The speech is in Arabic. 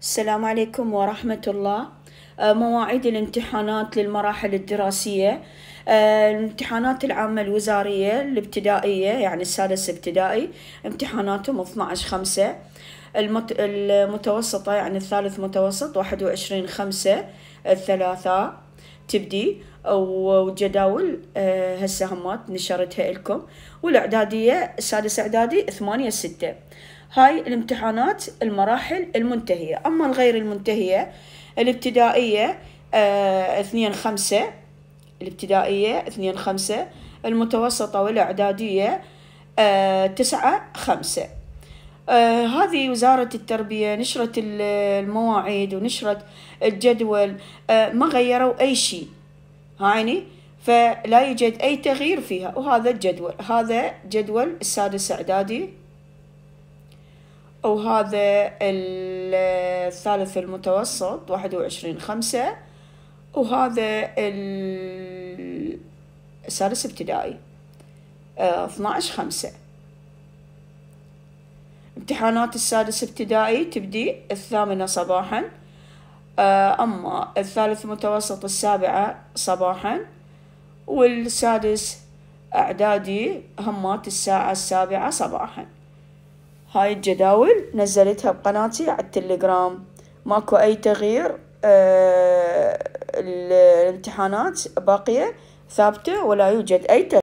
السلام عليكم ورحمة الله. آه، مواعيد الامتحانات للمراحل الدراسية. آه، الامتحانات العامة الوزارية الابتدائية يعني السادس ابتدائي امتحاناتهم 12 خمسة. المتوسطة يعني الثالث متوسط واحد وعشرين خمسة الثلاثاء. تبدي وجداول آه، هسه همات نشرتها لكم. والإعدادية السادس إعدادي ثمانية ستة. هاي الامتحانات المراحل المنتهية. أما الغير المنتهية الابتدائية آه اثنين خمسة. الابتدائية اثنين خمسة. المتوسطة والإعدادية آه تسعة خمسة. آه هذه وزارة التربية نشرت المواعيد ونشرت الجدول آه ما غيروا أي شيء هايني؟ فلا يوجد أي تغيير فيها. وهذا الجدول هذا جدول السادس إعدادي وهذا الثالث المتوسط واحد وعشرين خمسة وهذا السادس ابتدائي آه، اثنا عشر خمسة. امتحانات السادس ابتدائي تبدي الثامنة صباحا آه، أما الثالث متوسط السابعة صباحا والسادس إعدادي همات الساعة السابعة صباحا. هاي الجداول نزلتها بقناتي على التليجرام. ماكو أي تغيير آه الامتحانات باقية ثابتة ولا يوجد أي تغيير.